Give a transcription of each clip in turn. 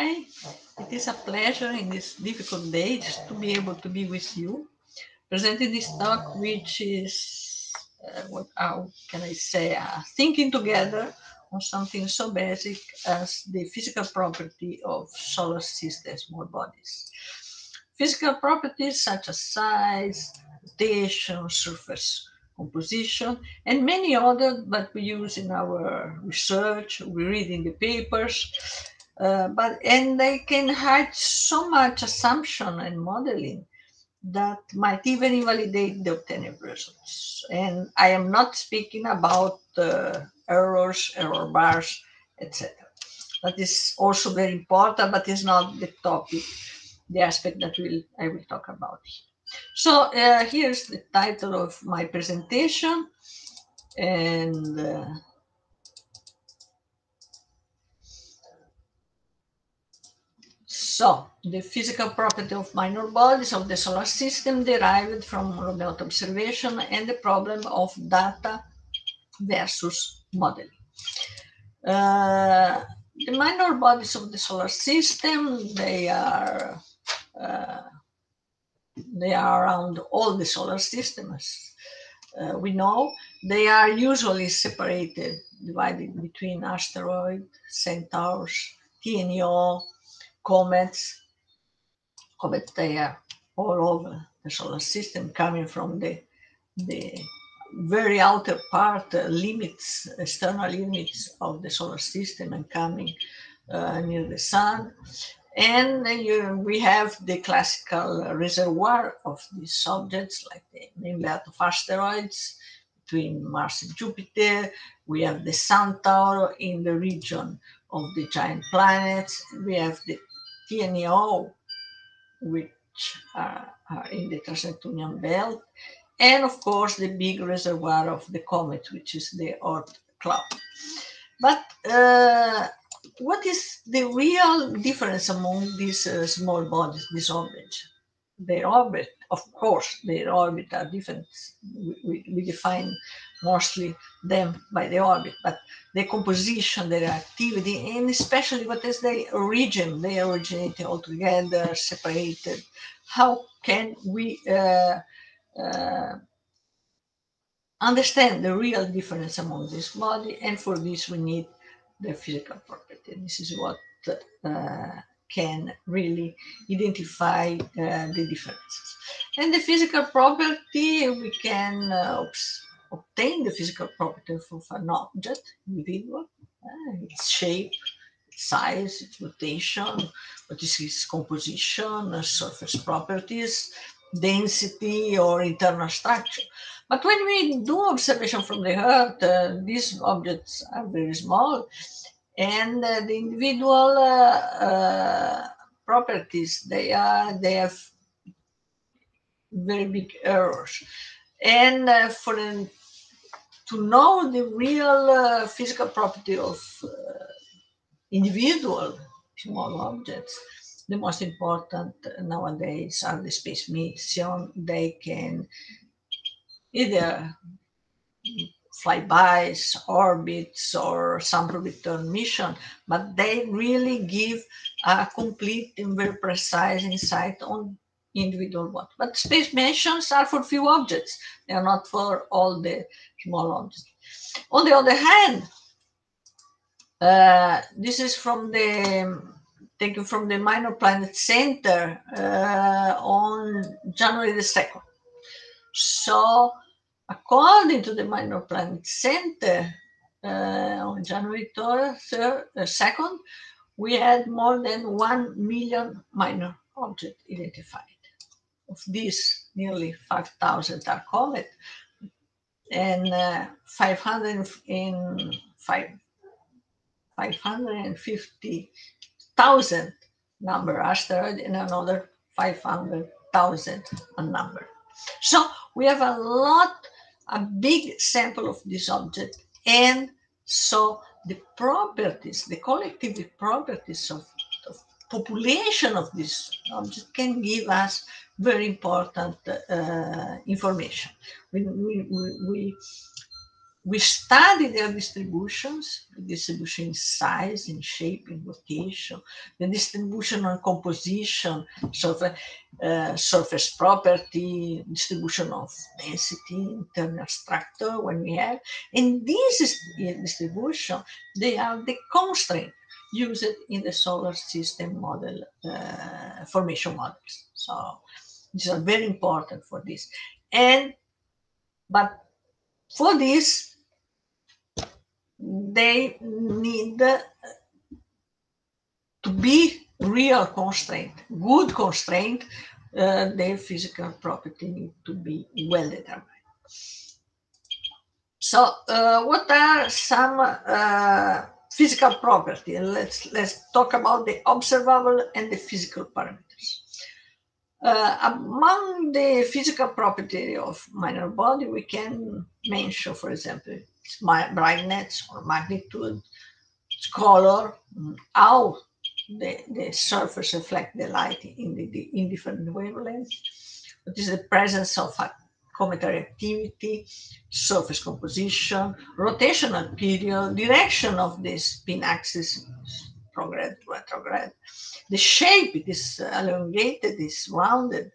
It is a pleasure in these difficult days to be able to be with you, presenting this talk, which is, uh, what how can I say, uh, thinking together on something so basic as the physical property of solar system small bodies. Physical properties such as size, rotation, surface composition, and many others that we use in our research, we read in the papers, uh, but and they can hide so much assumption and modeling that might even invalidate the obtained results. And I am not speaking about uh, errors, error bars, etc. That is also very important, but it's not the topic, the aspect that will I will talk about here. So uh, here's the title of my presentation, and So, the physical property of minor bodies of the solar system derived from remote observation and the problem of data versus modeling. Uh, the minor bodies of the solar system, they are uh, they are around all the solar systems. Uh, we know they are usually separated, divided between asteroid, centaurs, TNO, comets. Comets, they are all over the solar system, coming from the the very outer part, uh, limits, external limits of the solar system, and coming uh, near the sun. And you, we have the classical reservoir of these objects, like the mainland of asteroids between Mars and Jupiter. We have the Centaur in the region of the giant planets. We have the TNO, which are, are in the Trans-Neptunian belt. And of course, the big reservoir of the comet, which is the Oort cloud. But uh, what is the real difference among these uh, small bodies, these objects? Their orbit, of course, their orbit are different. We, we, we, define mostly them by the orbit, but the composition, their activity, and especially what is the origin, they originate altogether, separated. How can we uh, uh, understand the real difference among this body? And for this, we need the physical property. This is what uh, can really identify uh, the differences. And the physical property, we can uh, obtain the physical property of an object, individual, uh, its shape, size, its rotation, what is its composition, surface properties, density or internal structure. But when we do observation from the Earth, uh, these objects are very small, and uh, the individual uh, uh properties they are they have very big errors, and uh, for to know the real uh, physical property of individual small objects, the most important nowadays are the space mission. They can either flybys, orbits, or some return mission, but they really give a complete and very precise insight on individual what. But space missions are for few objects. They are not for all the objects. On the other hand, uh, this is from the taken from the Minor Planet Center uh, on January the 2nd. So, according to the Minor Planet Center, uh, on January 3rd, 2nd, uh, we had more than 1 million minor objects identified. Of these, nearly 5,000 are comet, and uh, 500 in 5, 550,000 number asteroid and another 500,000 a number. So we have a lot, a big sample of this object. And so the properties, the collective properties of population of this object can give us very important uh, information. We, we, we, we study their distributions, the distribution in size, in shape, in rotation, the distribution on composition, surface, uh, surface property, distribution of density, internal structure when we have. And this distribution, they are the constraint used in the solar system model uh, formation models. So these are very important for this. And but for this, they need to be real constraint, good constraint. Uh, their physical property need to be well determined. So, uh, what are some uh, physical property? Let's let's talk about the observable and the physical parameters. Uh, among the physical property of minor body, we can mention, for example, brightness or magnitude, color, how the, the surface reflect the light in the, the in different wavelengths. What is the presence of cometary activity, surface composition, rotational period, direction of the spin axis, prograde, retrograde, the shape, it is elongated, is rounded.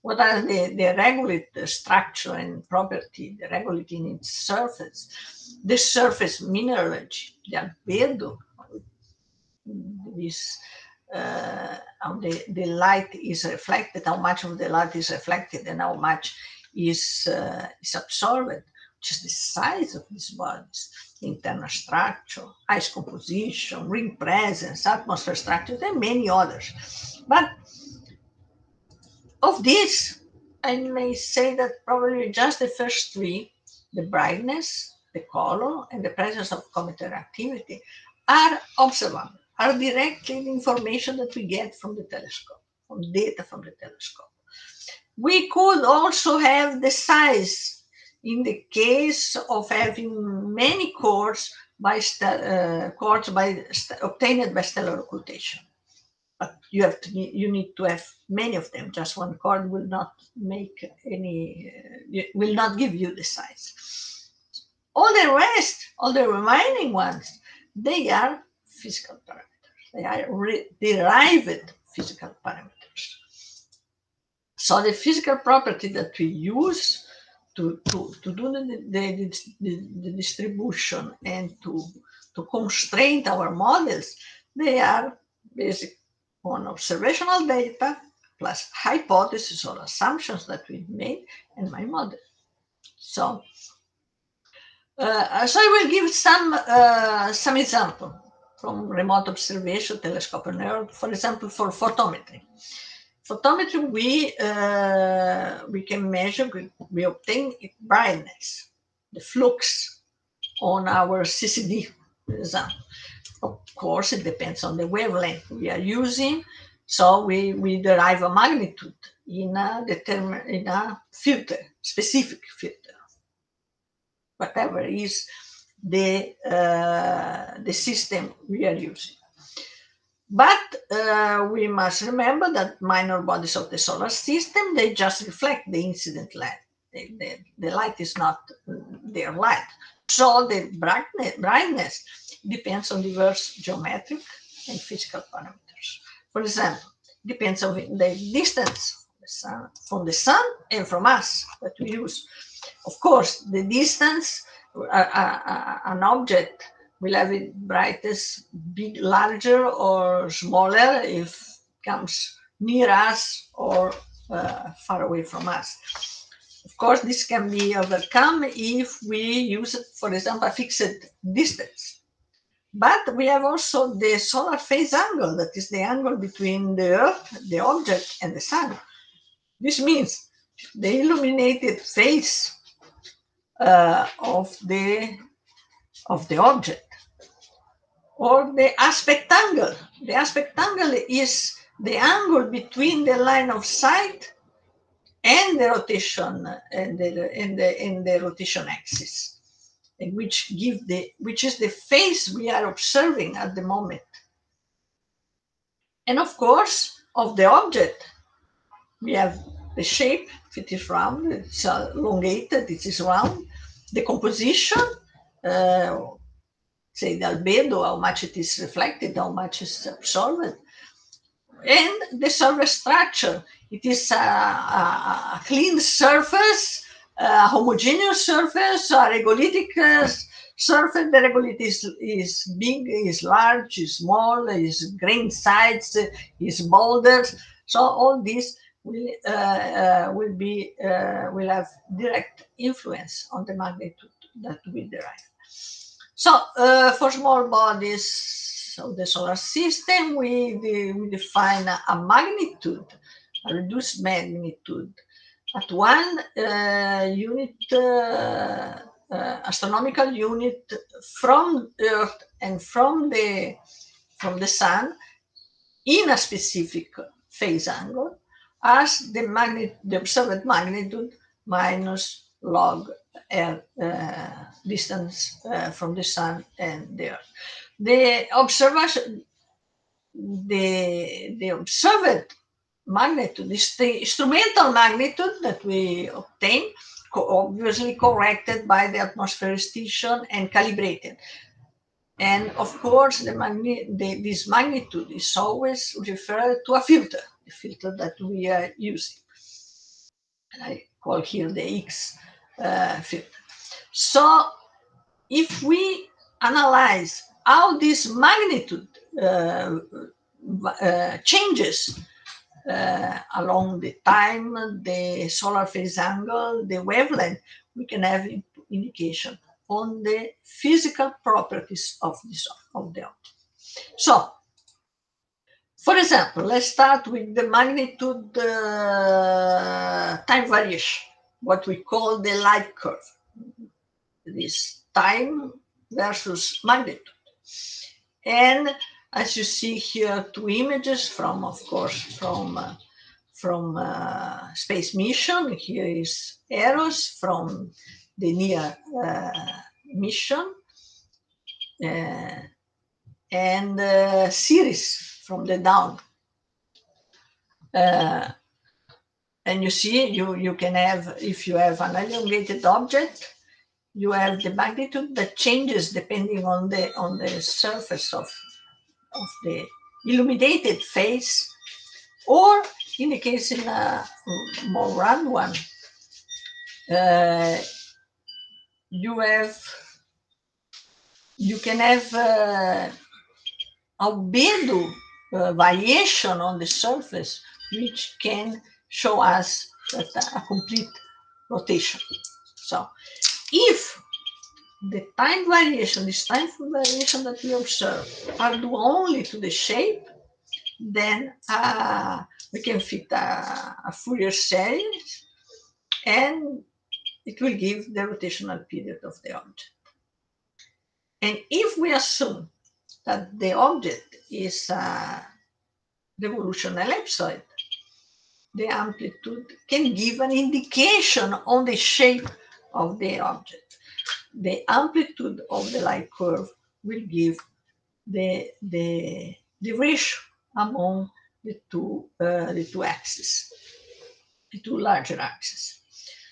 What are the, the regolith structure and property, the regolith in its surface, the surface mineralogy, the albedo, this uh, how the, the light is reflected, how much of the light is reflected and how much is, uh, is absorbed, which is the size of these bodies internal structure, ice composition, ring presence, atmosphere structure, and many others. But of these, I may say that probably just the first three, the brightness, the color, and the presence of cometary activity, are observable, are directly information that we get from the telescope, from data from the telescope. We could also have the size in the case of having many chords by uh, chords by obtained by stellar occultation. But you have to you need to have many of them. Just one chord will not make any uh, will not give you the size. All the rest, all the remaining ones, they are physical parameters. They are derived physical parameters. So the physical property that we use to, to, to do the, the, the, the distribution and to, to constrain our models, they are based on observational data plus hypotheses or assumptions that we made and my model. So, uh, so I will give some uh, some example from remote observation, telescope and Earth, for example, for photometry photometry, we uh, we can measure, we, obtain brightness, the flux on our CCD example. Of course, it depends on the wavelength we are using. So we, we derive a magnitude in a determined in a filter, specific filter, whatever is the uh, the system we are using. But uh, we must remember that minor bodies of the solar system, they just reflect the incident light. The, the, the light is not their light. So the brightness, depends on diverse geometric and physical parameters. For example, depends on the distance from the sun and from us that we use. Of course, the distance, uh, uh, uh an object will have it brightest big larger or smaller if comes near us or uh, far away from us. Of course, this can be overcome if we use, for example, a fixed distance. But we have also the solar phase angle, that is the angle between the Earth, the object, and the Sun. This means the illuminated phase uh, of the of the object or the aspect angle. The aspect angle is the angle between the line of sight and the rotation and the, and the, and the rotation axis, and which give the which is the phase we are observing at the moment. And of course, of the object, we have the shape, if it is round, it's elongated, it is round, the composition, uh, say the albedo, how much it is reflected, how much is absorbed. And the surface structure, it is a, a, clean surface, a homogeneous surface, a regolithic uh, surface. The regolith is, is big, is large, is small, is grain size, is boulders. So all this will uh, uh, will be uh, will have direct influence on the magnitude that we derive. So uh, for small bodies of the solar system, we, we define a magnitude, a reduced magnitude. At one uh, unit, uh, uh, astronomical unit from Earth and from the from the Sun in a specific phase angle as the magnet, the observed magnitude minus log L uh, distance uh, from the sun and the earth. The observation, the, the observed magnitude is the instrumental magnitude that we obtain, obviously corrected by the atmospheric station and calibrated. And of course, the, magni the, this magnitude is always referred to a filter, the filter that we are using. And I call here the X uh, filter. So if we analyze how this magnitude uh, uh, changes along the time, the solar phase angle, the wavelength, we can have indication on the physical properties of, this, of the object. So, for example, let's start with the magnitude time variation, what we call the light curve. This time versus magnitude. And as you see here, two images from, of course, from uh, from uh, space mission. Here is Eros from the near uh, mission uh, and uh, Ceres from the Dawn. And you see, you, you can have, if you have an elongated object, you have the magnitude that changes depending on the on the surface of, of the illuminated face, or in the case in a more round one, uh, you have you can have uh, albedo uh, variation on the surface, which can show us that a complete rotation. So if the time variation, this time variation that we observe are due only to the shape, then uh, we can fit a, a Fourier series and it will give the rotational period of the object. And if we assume that the object is a revolution ellipsoid, the amplitude can give an indication on the shape of the object. The amplitude of the light curve will give the, the, the ratio among the two, uh, the two axes, the two larger axes.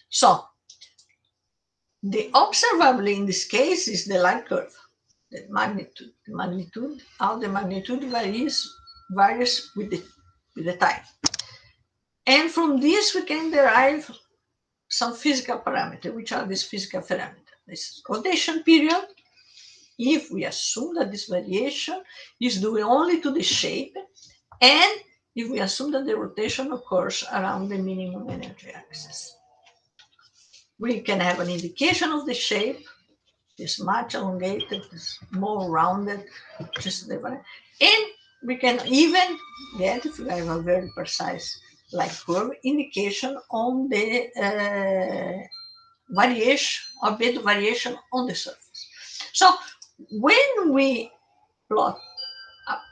So the observable in this case is the light curve, the magnitude, the magnitude, how the magnitude varies, varies with the, with the time. And from this, we can derive some physical parameter. Which are these physical parameters? This rotation period, if we assume that this variation is due only to the shape, and if we assume that the rotation occurs around the minimum energy axis we can have an indication of the shape, this much elongated, this more rounded, just different. And we can even get, if we have a very precise light curve, indication on the uh, variation, a bit variation on the surface. So when we plot up,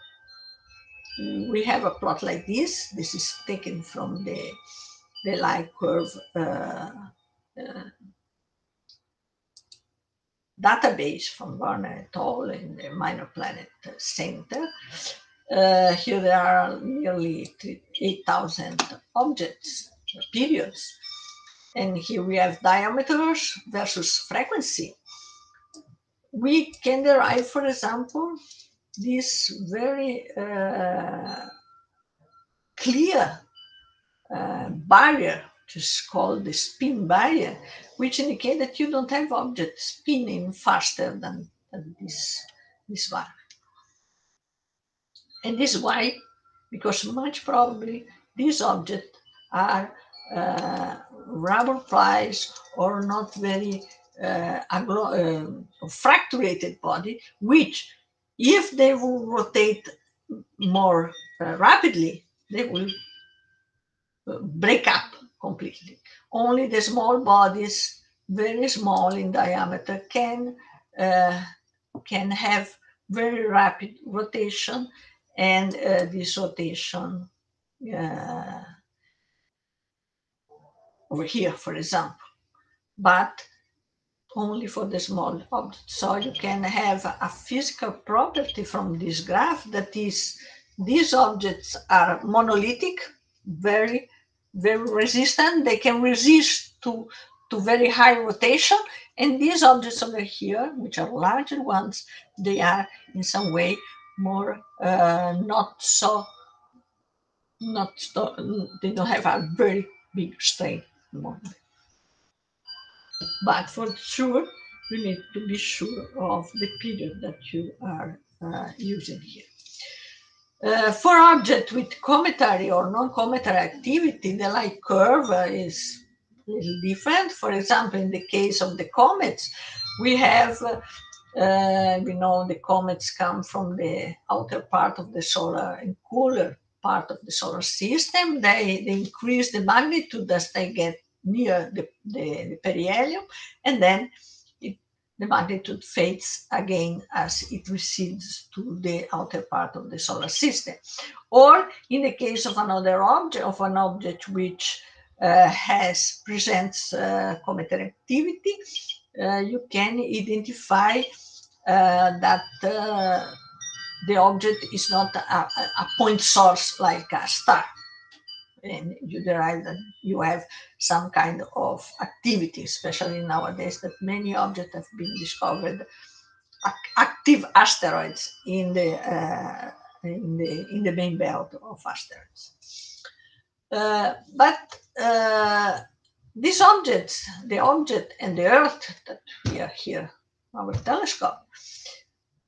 we have a plot like this. This is taken from the, the light curve uh, uh, database from Warner et al. in the Minor Planet Center. Uh, here there are nearly 8,000 objects, periods. And here we have diameters versus frequency. we can derive, for example, this very uh, clear uh, barrier, just called the spin barrier, which indicate that you don't have objects spinning faster than, than this, this value. And this is why, because much probably these objects are uh, rubble piles or not very uh, uh, fracturated body, which if they will rotate more uh, rapidly, they will uh, break up completely. Only the small bodies, very small in diameter, can uh, can have very rapid rotation, and uh, this rotation uh, over here, for example, but only for the small object. So you can have a physical property from this graph that is these objects are monolithic, very, very resistant. They can resist to, to very high rotation. And these objects over here, which are larger ones, they are in some way more uh, not so, not so, they don't have a very big strain. But for sure, you need to be sure of the period that you are uh, using here. Uh, for object with cometary or non-cometary activity, the light curve is a little different. For example, in the case of the comets, we have, uh, you know, the comets come from the outer part of the solar and cooler part of the solar system. They, they increase the magnitude as they get near the, the, the perihelion, and then it, the magnitude fades again as it recedes to the outer part of the solar system. Or in the case of another object, of an object which uh, has presents uh, cometary activity, uh, you can identify that uh, the object is not a, a point source like a star and you derive that you have some kind of activity, especially nowadays that many objects have been discovered, active asteroids in the, uh, in the, in the main belt of asteroids. Uh, but uh, these objects, the object and the Earth that we are here, our telescope,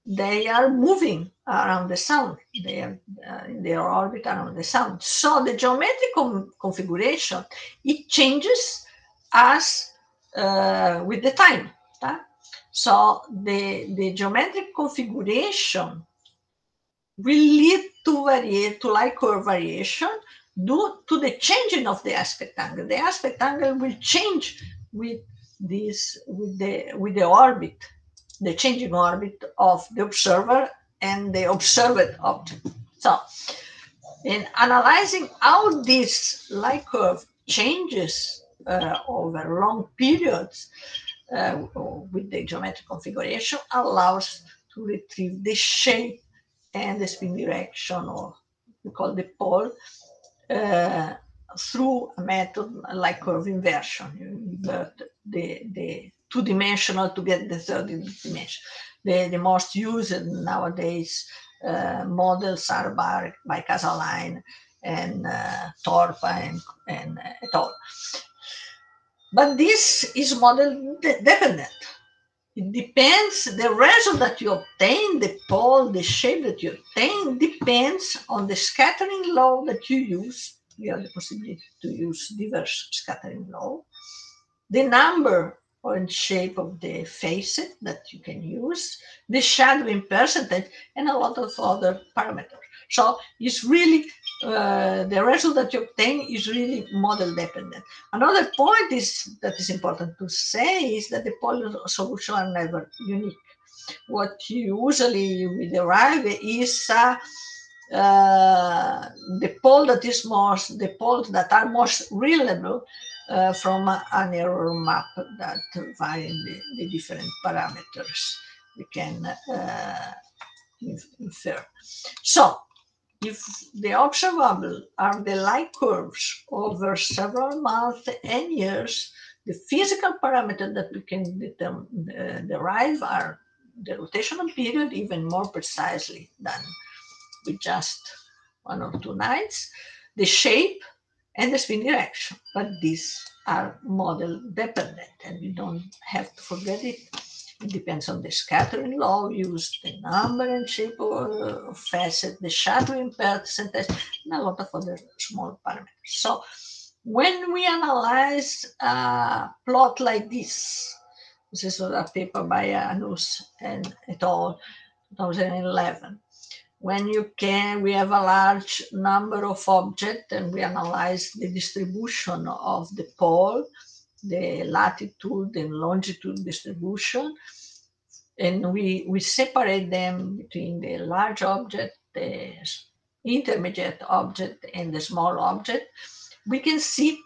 they are moving around the sun. They are uh, in their orbit around the sun. So the geometric configuration it changes as uh, with the time. So the the geometric configuration will lead to variate to light curve variation due to the changing of the aspect angle. The aspect angle will change with this with the with the orbit the changing orbit of the observer and the observed object. So, in analyzing how this light curve changes uh, over long periods uh, with the geometric configuration allows to retrieve the shape and the spin direction, or we call the pole, uh, through a method like curve inversion. You invert the, the two-dimensional to get the third dimension. The, the most used nowadays uh, models are by, by Kaasalainen and uh, Torppa and, and uh, et al. But this is model de dependent. It depends, the result that you obtain, the pole, the shape that you obtain, depends on the scattering law that you use. You have the possibility to use diverse scattering law. The number or shape of the facet that you can use, the shadowing percentage, and a lot of other parameters. So it's really, uh, the result that you obtain is really model dependent. Another point is that is important to say is that the polar solutions are never unique. What usually we derive is uh, uh, the pole that is most, the poles that are most reliable uh, from an error map that vary the, the different parameters we can uh, infer. So if the observable are the light curves over several months and years, the physical parameters that we can determine, uh, derive are the rotational period even more precisely than with just one or two nights, the shape and the spin direction. But these are model dependent and we don't have to forget it. It depends on the scattering law used, the number and shape of uh, facet, the shadowing percentage, and a lot of other small parameters. So when we analyze a plot like this, this is a paper by Hanuš and et al. 2011. When you can, we have a large number of objects and we analyze the distribution of the pole, the latitude and longitude distribution. And we, we separate them between the large object, the intermediate object, and the small object. We can see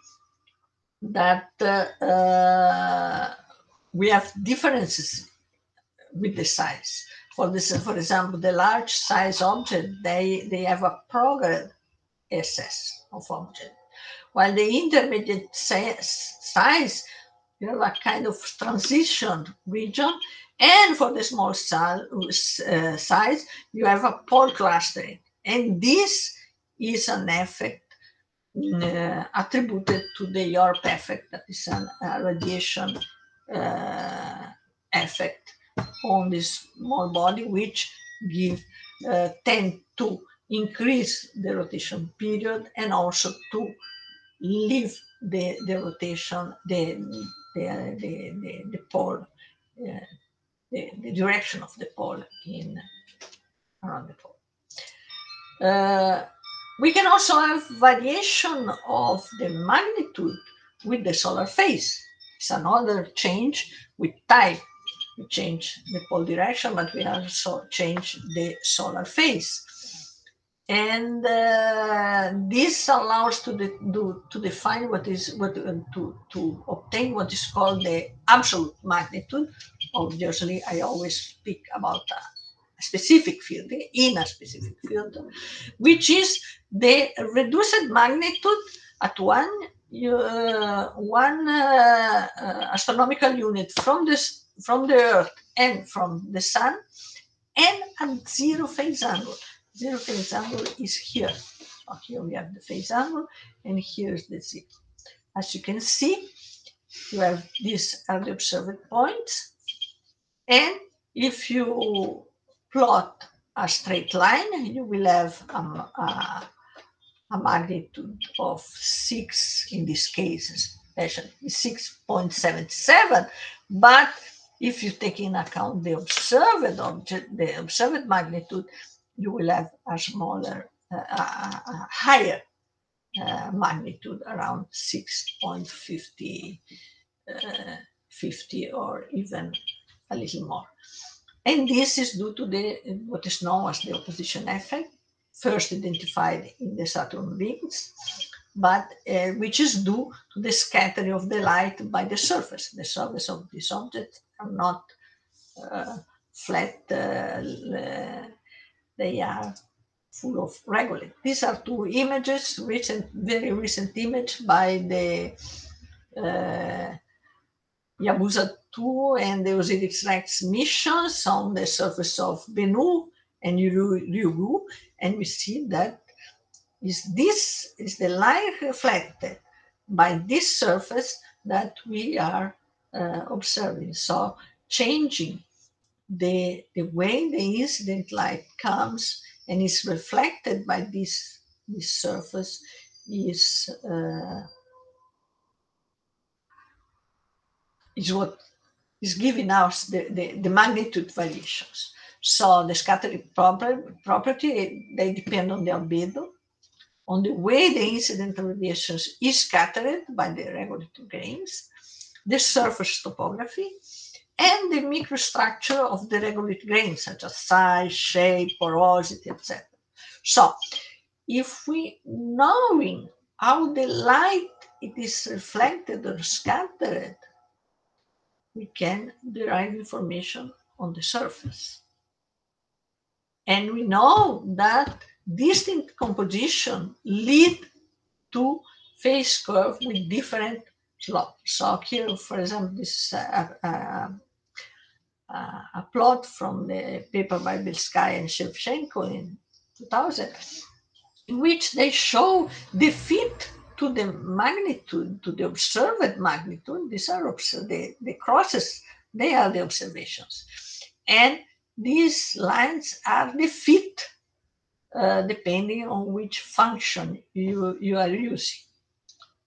that uh, uh, we have differences with the size. For this, for example, the large size object, they, they have a progress SS of object. While the intermediate size, you have a kind of transition region. And for the small uh, size, you have a pole clustering. And this is an effect uh, attributed to the YORP effect, that is a radiation uh, effect on this small body, which give uh, tend to increase the rotation period and also to leave the, the rotation, the, the, the, the, the pole, uh, the, the direction of the pole in around the pole. Uh, we can also have variation of the magnitude with the solar phase. It's another change with time. Change the pole direction, but we also change the solar phase. And uh, this allows to, de do, to define what is what uh, to, to obtain what is called the absolute magnitude. Obviously, I always speak about a specific field in a specific field, which is the reduced magnitude at one uh, one uh, uh, astronomical unit from this from the Earth and from the Sun, and at zero phase angle. Zero phase angle is here. Here we have the phase angle, and here's the zero. As you can see, you have these are the observed points, and if you plot a straight line, you will have a, a magnitude of 6 in this case, especially 6.77. But if you take in account the observed object, the observed magnitude, you will have a smaller, uh, a, higher uh, magnitude around 6.50 uh, 50 or even a little more. And this is due to the what is known as the opposition effect, first identified in the Saturn rings, but uh, which is due to the scattering of the light by the surface. The surface of this object are not uh, flat, uh, they are full of regolith. These are two images, recent, very recent image by the uh, Hayabusa 2 and the OSIRIS-REx missions on the surface of Bennu and Ryugu, and we see that is this is the light reflected by this surface that we are uh, observing. So changing the, the way the incident light comes and is reflected by this, this surface is, uh, is what is giving us the, the, the magnitude variations. So the scattering property, they depend on the albedo, on the way the incident radiation is scattered by the regolith grains, the surface topography, and the microstructure of the regolith grains, such as size, shape, porosity, etc. So, if we knowing how the light it is reflected or scattered, we can derive information on the surface. And we know that distinct composition lead to phase curve with different slope. So here, for example, this uh, uh, uh, a plot from the paper by Belskaya and Shevchenko in 2000, in which they show the fit to the magnitude, to the observed magnitude. These are the, the crosses, they are the observations. And these lines are the fit uh, depending on which function you, you are using.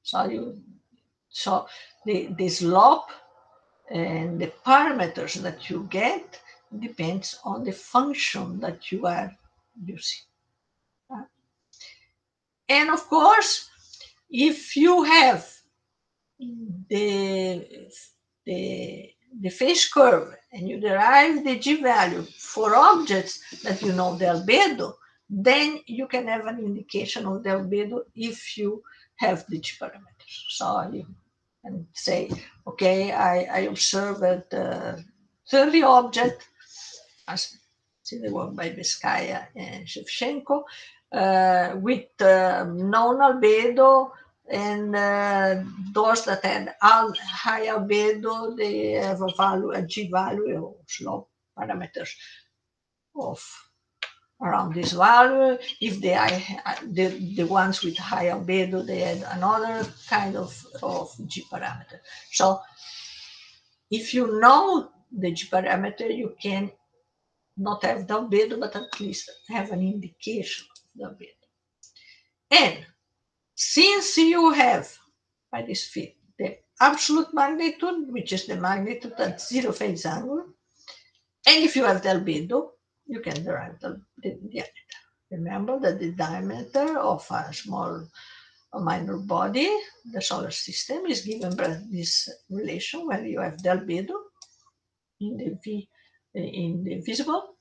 So you so the, the slope and the parameters that you get depends on the function that you are using. And of course, if you have the, the, the phase curve and you derive the G value for objects that you know the albedo, then you can have an indication of the albedo if you have the G parameters. So you can say, okay, I, I observed uh, 30 objects, as see the work by Belskaya and Shevchenko, uh, with uh, known albedo and uh, those that had high albedo, they have a value, a G value or slope parameters of around this value. If they are the, the ones with high albedo, they had another kind of, of G parameter. So if you know the G parameter, you can not have the albedo, but at least have an indication of the albedo. And since you have by this fit the absolute magnitude, which is the magnitude at zero phase angle, and if you have the albedo, you can derive the, the diameter. Remember that the diameter of a small a minor body, the solar system, is given by this relation where you have the albedo in the V in the visible,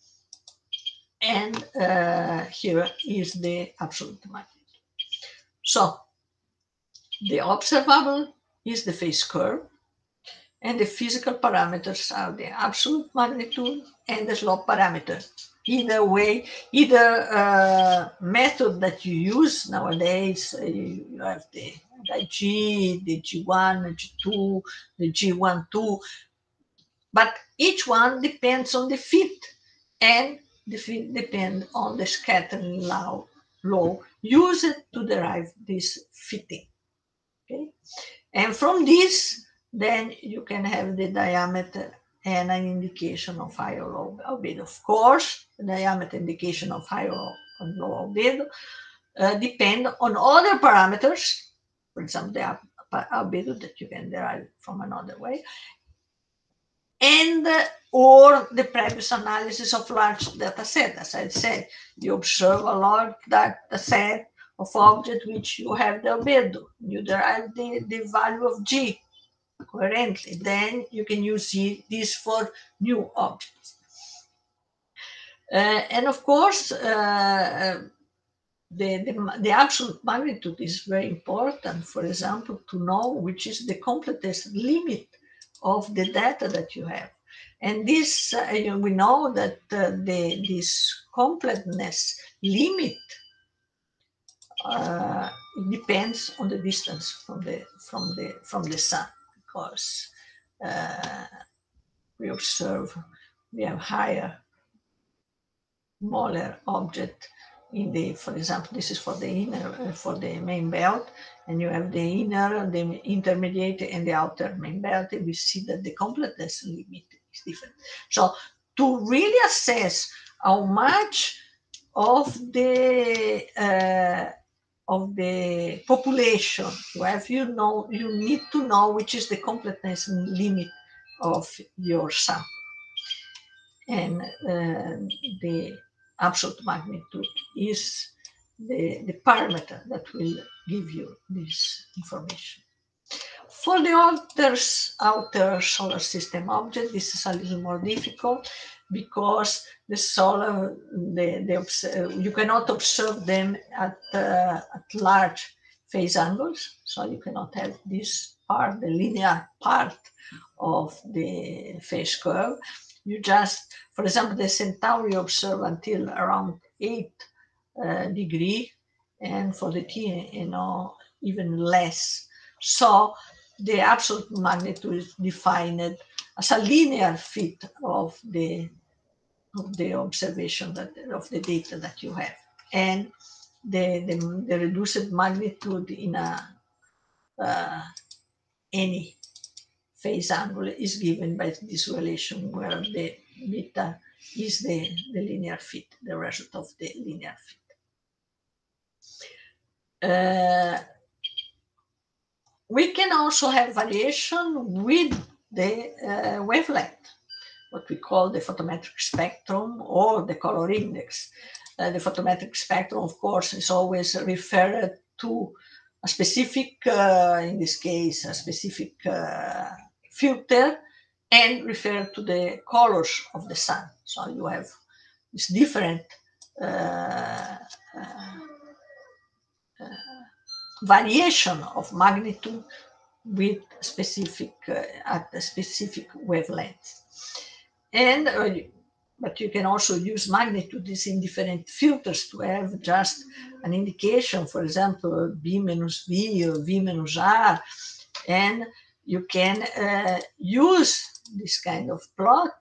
and uh, here is the absolute magnitude. So the observable is the phase curve, and the physical parameters are the absolute magnitude and the slope parameter. Either way, either uh, method that you use nowadays, uh, you have the G, the G1, G2, the G12, but each one depends on the fit and the fit depends on the scattering law, law used to derive this fitting. Okay, and from this, then you can have the diameter and an indication of high or low albedo. Of course, the diameter indication of high or low albedo uh, depend on other parameters, for example, the albedo that you can derive from another way, and uh, or the previous analysis of large data set. As I said, you observe a large data set of object which you have the albedo. You derive the, the value of G coherently. Then you can use this for new objects. Uh, and of course, uh, the, the, the, absolute magnitude is very important, for example, to know which is the completest limit of the data that you have. And this, uh, we know that uh, the, this completeness limit uh, depends on the distance from the from the from the sun because uh, we observe we have higher smaller object in the for example this is for the inner uh, for the main belt and you have the inner the intermediate and the outer main belt and we see that the completeness limit is different. So to really assess how much of the uh, of the population have you know you need to know which is the completeness limit of your sample and uh, the absolute magnitude is the, the parameter that will give you this information. For the outer, outer solar system object, this is a little more difficult because the solar, the, the, you cannot observe them at, uh, at large phase angles. So you cannot have this part, the linear part of the phase curve. You just, for example, the Centauri observe until around 8 uh, degree, and for the T, you know, even less. So the absolute magnitude is defined as a linear fit of the of the observation that of the data that you have, and the the, the reduced magnitude in a uh, any phase angle is given by this relation where the beta is the, the linear fit, the result of the linear fit. Uh, we can also have variation with the uh, wavelength, what we call the photometric spectrum or the color index. Uh, the photometric spectrum, of course, is always referred to a specific, uh, in this case, a specific uh, filter and refer to the colors of the sun. So you have this different uh, uh, uh variation of magnitude with specific at a specific wavelength. And uh, but you can also use magnitudes in different filters to have just an indication, for example, B minus V or V minus R, and you can uh, use this kind of plot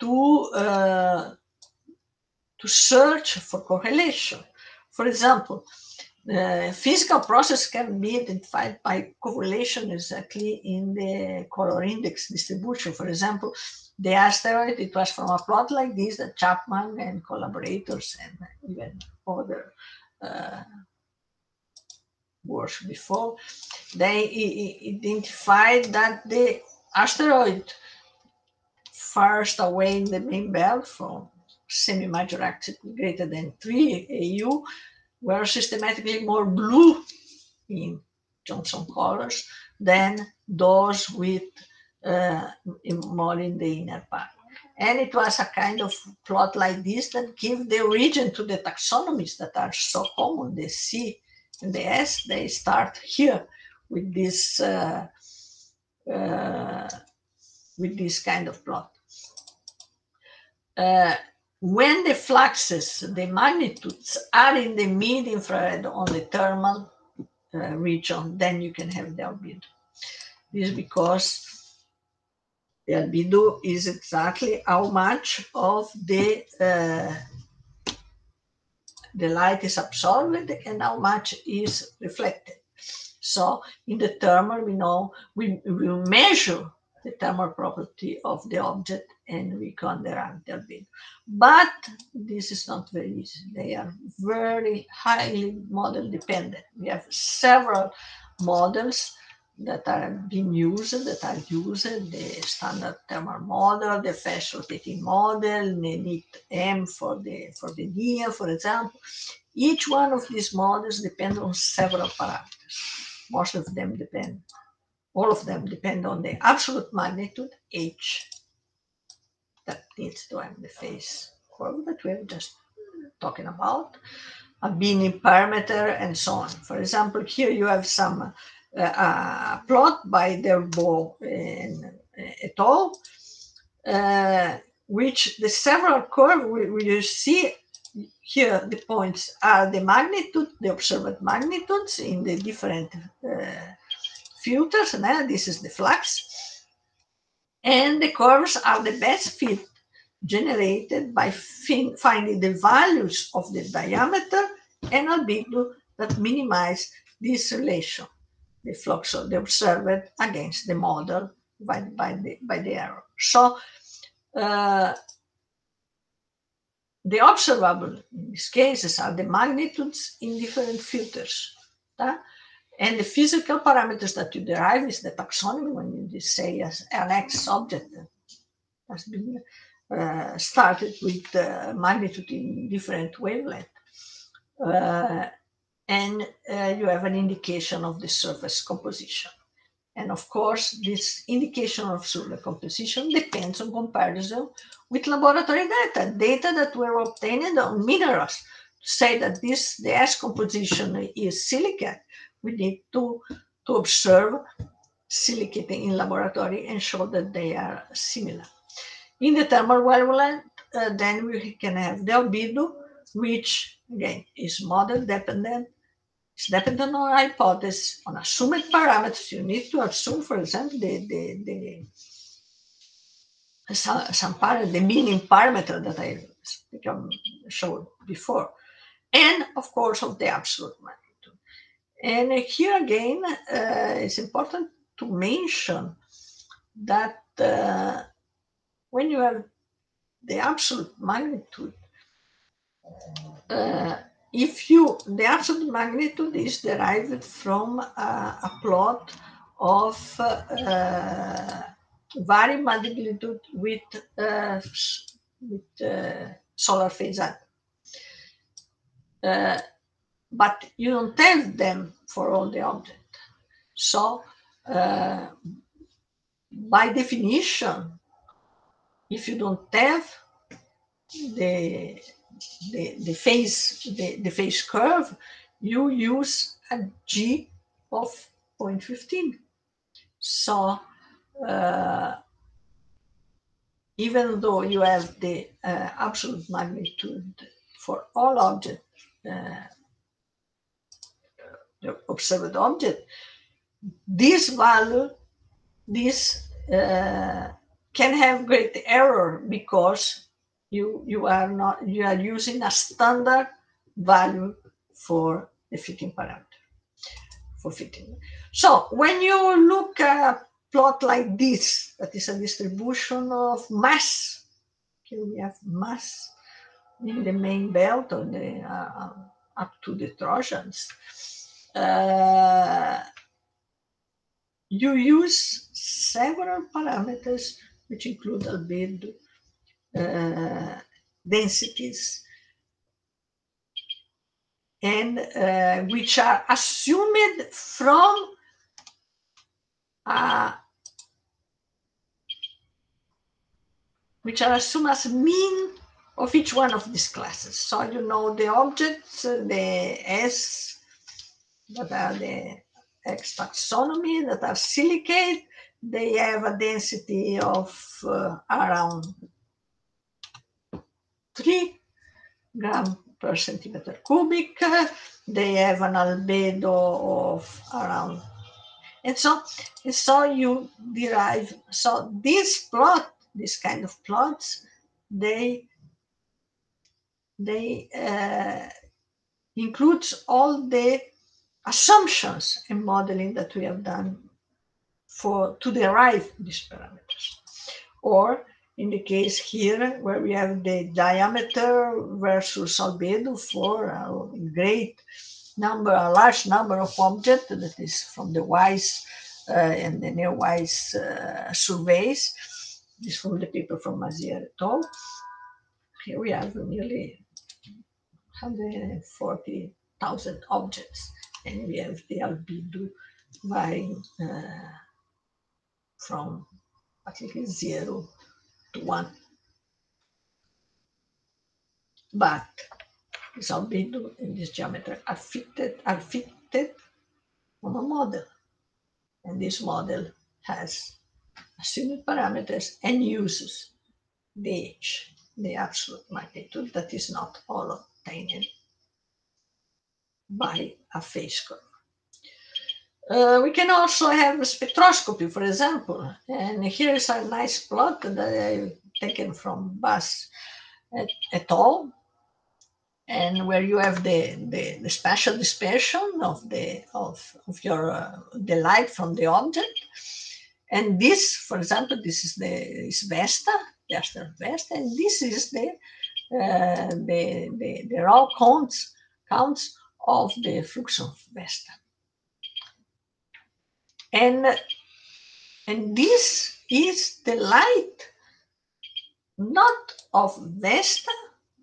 to uh, to search for correlation. For example, the physical process can be identified by correlation exactly in the color index distribution. For example, the asteroid, it was from a plot like this that Chapman and collaborators and even other uh, works before, they identified that the asteroid farthest away in the main belt from semi-major axis greater than 3 AU were systematically more blue in Johnson colors than those with uh, more in the inner part. And it was a kind of plot like this that give the origin to the taxonomies that are so common. The C and the S, they start here with this uh, uh, with this kind of plot. Uh, when the fluxes, the magnitudes are in the mid-infrared on the thermal uh, region, then you can have the albedo. This is because the albedo is exactly how much of the uh, the light is absorbed and how much is reflected. So in the thermal, we know we, we measure the thermal property of the object and we can derive the albedo. But this is not very easy. They are very highly model dependent. We have several models that are being used, that are used, the standard thermal model, the fast rotating model, the NEATM for the, for the NEA, for example. Each one of these models depends on several parameters. Most of them depend, all of them depend on the absolute magnitude, H, that needs to have the phase curve that we're just talking about, a beaming parameter, and so on. For example, here you have some uh, plot by Delbo and uh, et al., uh, which the several curve we, you see here the points are the magnitude, the observed magnitudes in the different uh, filters, and this is the flux. And the curves are the best fit generated by finding the values of the diameter and albedo that minimize this relation the flux of the observed against the model by, by, the, by the error. So uh, the observable in these cases are the magnitudes in different filters. Uh, and the physical parameters that you derive is the taxonomy when you say as an X object has been uh, started with magnitude in different wavelength. And uh, you have an indication of the surface composition. And of course, this indication of surface composition depends on comparison with laboratory data, data that were obtained on minerals. To say that this the S composition is silicate, we need to, to observe silicate in laboratory and show that they are similar. In the thermal wavelength, uh, then we can have the albedo, which again is model dependent it's dependent on hypothesis, on assumed parameters. You need to assume, for example, the, the, the, some, some parameter, the beaming parameter that I showed before, and of course of the absolute magnitude. And here again, uh, it's important to mention that uh, when you have the absolute magnitude, uh, if you, the absolute magnitude is derived from a plot of uh, varying magnitude with, uh, with uh, solar phase angle. Uh, but you don't have them for all the objects. So uh, by definition, if you don't have the, the, the phase the, the phase curve, you use a G of 0.15. So uh, even though you have the uh, absolute magnitude for all objects, uh, the observed object, this value, this uh, can have great error because you you are not you are using a standard value for the fitting parameter for fitting. So when you look at a plot like this, that is a distribution of mass. Here we have mass in the main belt on the uh, up to the Trojans. Uh, you use several parameters which include albedo, uh, densities, and uh, which are assumed from uh, which are assumed as mean of each one of these classes. So you know the objects, the S that are the X taxonomy that are silicate, they have a density of uh, around 3 gram per centimeter cubic. They have an albedo of around and so and so you derive so this plot this kind of plots, they they uh, includes all the assumptions and modeling that we have done for to derive these parameters. Or in the case here, where we have the diameter versus albedo for a great number, a large number of objects, that is from the WISE uh, and the NEOWISE uh, surveys, this from the paper from Mainzer et al. Here we have nearly 140,000 objects, and we have the albedo varying uh, from I zero one. But this albedo in this geometry are fitted, are fitted on a model. And this model has assumed parameters and uses the h, the absolute magnitude that is not all obtained by a phase curve. Uh, we can also have spectroscopy, for example, and here is a nice plot that I've taken from Bass et, et al. And where you have the, the, the spatial dispersion of the of, of your uh, the light from the object, and this, for example, this is the is Vesta, Vesta, Vesta, and this is the uh, the, the, the raw counts counts of the flux of Vesta. And and this is the light not of Vesta,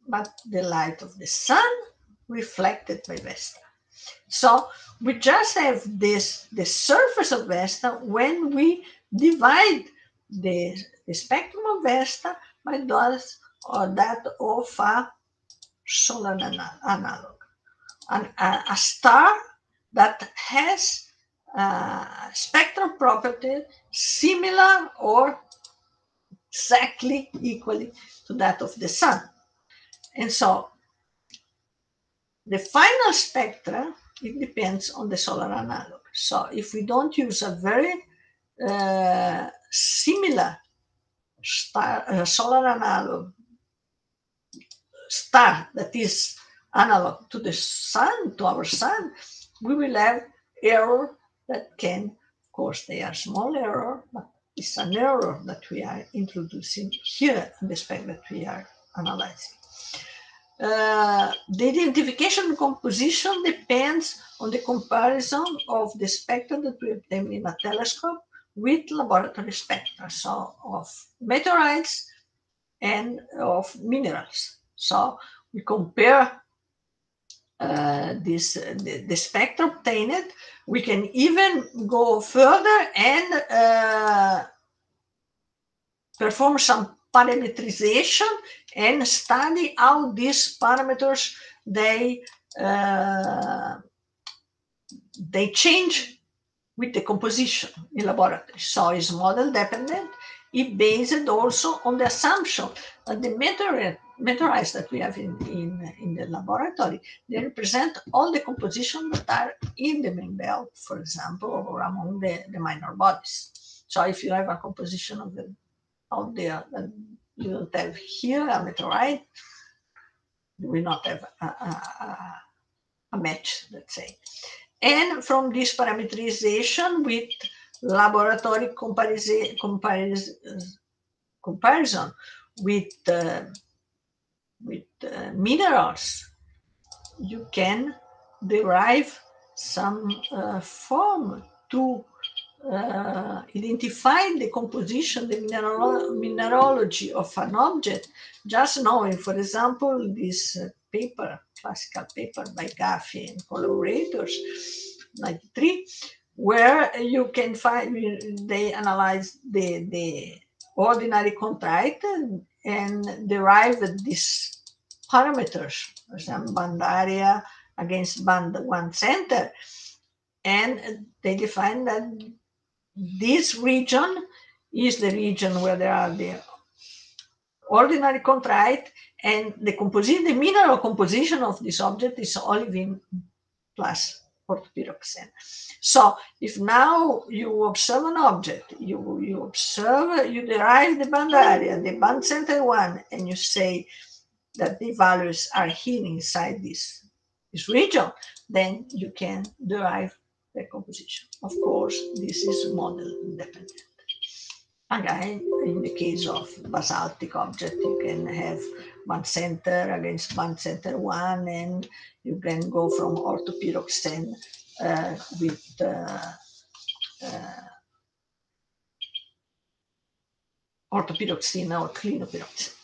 but the light of the sun reflected by Vesta. So we just have this the surface of Vesta when we divide the, the spectrum of Vesta by those or that of a solar analog. And a, a star that has a spectral property similar or exactly equally to that of the sun. And so the final spectra, it depends on the solar analog. So if we don't use a very uh, similar star, uh, solar analog star that is analog to the sun, to our sun, we will have error that can, of course, they are small error, but it's an error that we are introducing here in the spec that we are analyzing. Uh, the identification composition depends on the comparison of the spectra that we obtain in a telescope with laboratory spectra, so of meteorites and of minerals. So we compare uh, this the, the, spectra obtained. We can even go further and uh, perform some parametrization and study how these parameters they uh, they change with the composition in laboratory. So it's model dependent. It based also on the assumption that the meteorite, meteorites that we have in, in, in the laboratory, they represent all the compositions that are in the main belt, for example, or among the, the minor bodies. So if you have a composition of the out there that you don't have here a meteorite, you will not have a, a, a match, let's say. And from this parameterization with laboratory comparison with, uh, with uh, minerals, you can derive some uh, form to uh, identify the composition, the mineral mineralogy of an object, just knowing, for example, this uh, paper, classical paper by Gaffey and collaborators, 93, where you can find, they analyze the, the ordinary chondrite and, and derive these parameters, for band area against band one center. And they define that this region is the region where there are the ordinary chondrite and the composition, the mineral composition of this object is olivine plus orthopyroxene. So if now you observe an object, you, you observe, you derive the band area, the band center one, and you say that the values are here inside this, this region, then you can derive the composition. Of course, this is model independent. Again, in the case of basaltic object, you can have one center against one center one, and you can go from orthopyroxene uh, with uh, uh, orthopyroxene or clinopyroxene.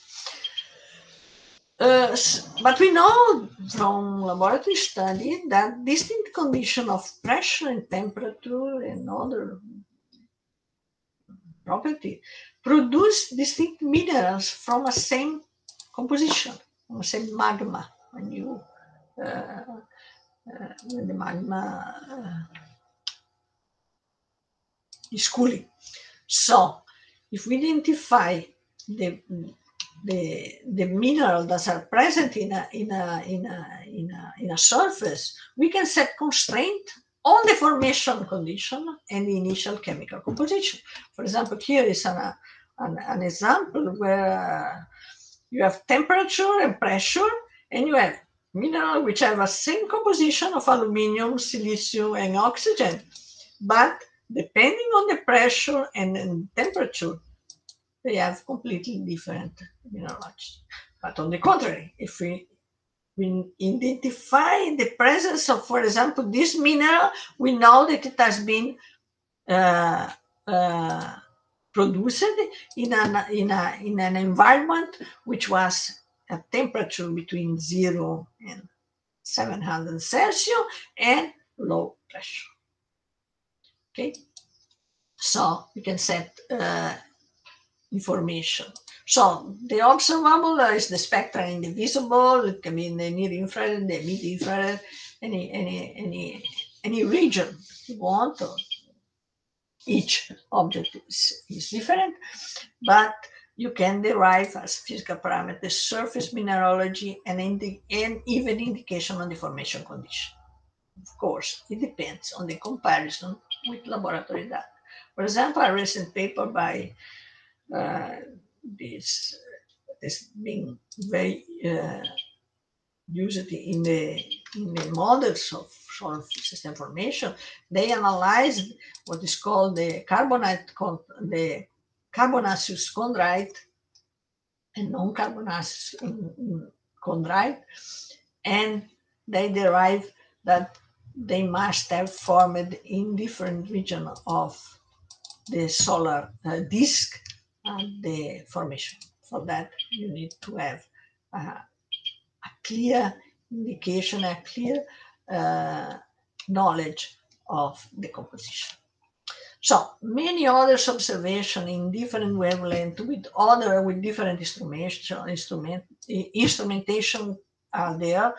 Uh, but we know from laboratory study that distinct condition of pressure and temperature and other property produce distinct minerals from a same composition, the same magma. When you uh, uh, when the magma uh, is cooling. So, if we identify the the, the minerals that are present in a, in, a, in, a, in, a, in a surface, we can set constraint on the formation condition and the initial chemical composition. For example, here is an, an, an example where you have temperature and pressure, and you have minerals which have a same composition of aluminium, silicium, and oxygen. But depending on the pressure and, and temperature, they have completely different mineralogy. But on the contrary, if we, we identify the presence of, for example, this mineral, we know that it has been uh, uh, produced in an, in, a, in an environment which was a temperature between zero and 700 Celsius and low pressure. Okay, so we can set uh, information. So the observable is the spectra in the visible. It can be in the near infrared, the mid infrared, any any any any region you want. Or each object is, is different, but you can derive as physical parameters surface mineralogy and, indi- and even indication on the formation condition. Of course, it depends on the comparison with laboratory data. For example, a recent paper by uh, this is being very uh, used in the in the models of system formation. They analyzed what is called the carbonate the carbonaceous chondrite and non-carbonaceous chondrite, and they derive that they must have formed in different region of the solar uh, disk and the formation. For that, you need to have uh, a clear indication, a clear Uh, knowledge of the composition. So many others observation in different wavelength with other with different instrumentation, instrument, instrumentation are there,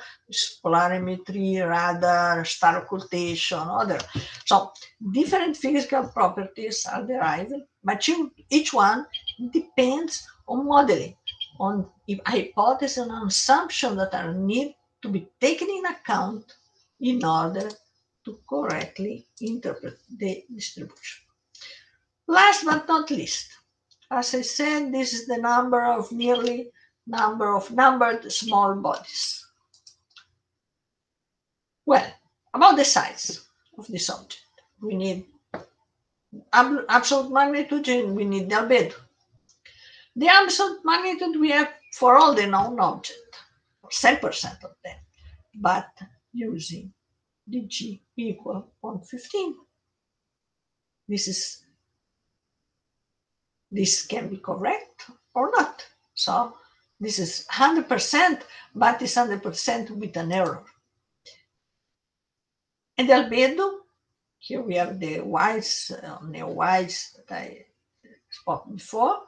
polarimetry, radar, star occultation, other. So different physical properties are derived, but you, each one depends on modeling, on hypothesis and assumption that are need to be taken in account in order to correctly interpret the distribution. Last but not least, as I said, this is the number of nearly number of numbered small bodies. Well, about the size of this object, we need absolute magnitude and we need the albedo. The absolute magnitude we have for all the known objects, 10% of them, but using the G equal 115. This is this can be correct or not. So this is 100%, but it's 100% with an error. And the albedo, here we have the WISE, uh, NEOWISE that I spoke before,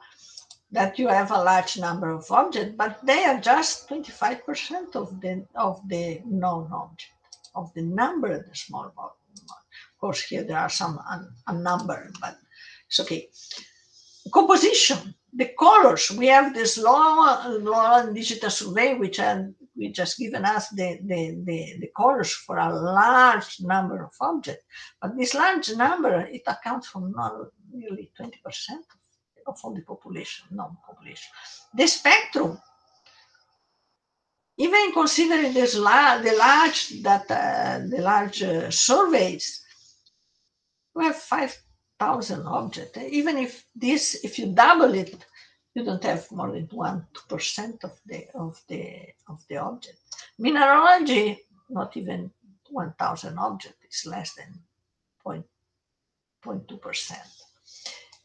that you have a large number of objects, but they are just 25% of the of the known object, of the number of the small body. Of course, here there are some un, number, but it's okay. Composition the colors, we have this law, and digital survey, which had which has given us the, the, the, the colors for a large number of objects. But this large number, it accounts for not nearly 20% of all the population, non-population. The spectrum, even considering this la the large that uh, the large uh, surveys, we have five thousand objects. Even if this, if you double it, you don't have more than one percent of the of the of the object. Mineralogy, not even one thousand objects, is less than 0.2 percent.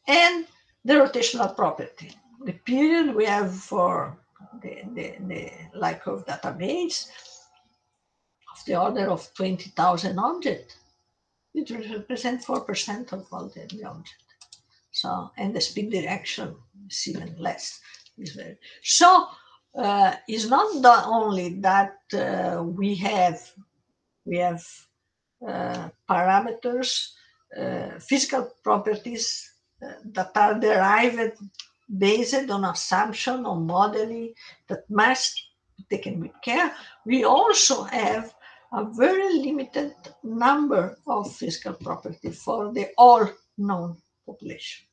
And the rotational property, the period we have for the, the, the Light-Curve database of the order of 20,000 objects it represents 4% of all the, the object. So, and the speed direction is even less. So, uh, it's not the only that uh, we have we have uh, parameters, uh, physical properties that are derived based on assumption or modeling that must be taken with care. We also have a very limited number of physical property for the all known population.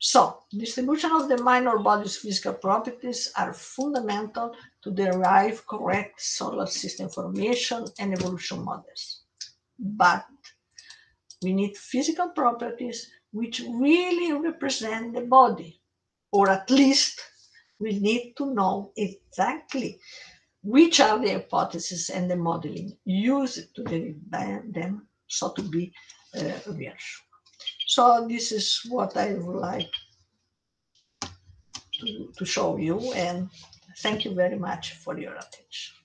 So, distribution of the minor bodies physical properties are fundamental to derive correct solar system formation and evolution models. But we need physical properties which really represent the body, or at least we need to know exactly which are the hypotheses and the modeling used to derive them so to be uh, real. So this is what I would like to, to show you and thank you very much for your attention.